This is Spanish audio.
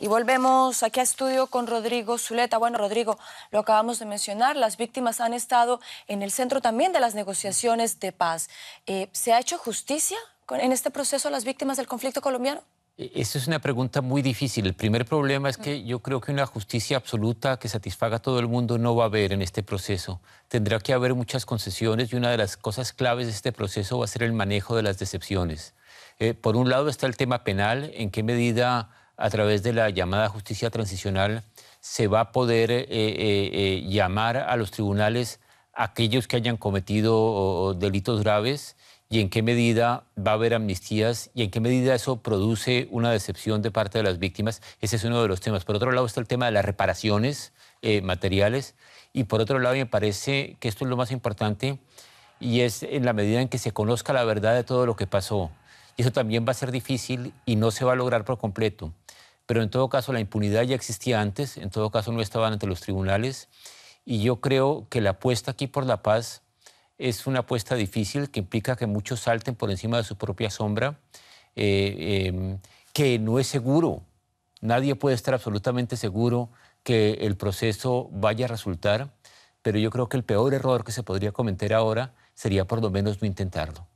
Y volvemos aquí a estudio con Rodrigo Zuleta. Bueno, Rodrigo, lo acabamos de mencionar, las víctimas han estado en el centro también de las negociaciones de paz. Eh, ¿Se ha hecho justicia en este proceso a las víctimas del conflicto colombiano? E, Esa es una pregunta muy difícil. El primer problema es que yo creo que una justicia absoluta que satisfaga a todo el mundo no va a haber en este proceso. Tendrá que haber muchas concesiones y una de las cosas claves de este proceso va a ser el manejo de las decepciones. Eh, por un lado está el tema penal, en qué medida a través de la llamada justicia transicional se va a poder eh, eh, eh, llamar a los tribunales a aquellos que hayan cometido delitos graves y en qué medida va a haber amnistías y en qué medida eso produce una decepción de parte de las víctimas. Ese es uno de los temas. Por otro lado está el tema de las reparaciones materiales y por otro lado me parece que esto es lo más importante y es en la medida en que se conozca la verdad de todo lo que pasó. Y eso también va a ser difícil y no se va a lograr por completo. Pero en todo caso la impunidad ya existía antes, en todo caso no estaban ante los tribunales y yo creo que la apuesta aquí por la paz es una apuesta difícil que implica que muchos salten por encima de su propia sombra, eh, eh, que no es seguro. Nadie puede estar absolutamente seguro que el proceso vaya a resultar, pero yo creo que el peor error que se podría cometer ahora sería por lo menos no intentarlo.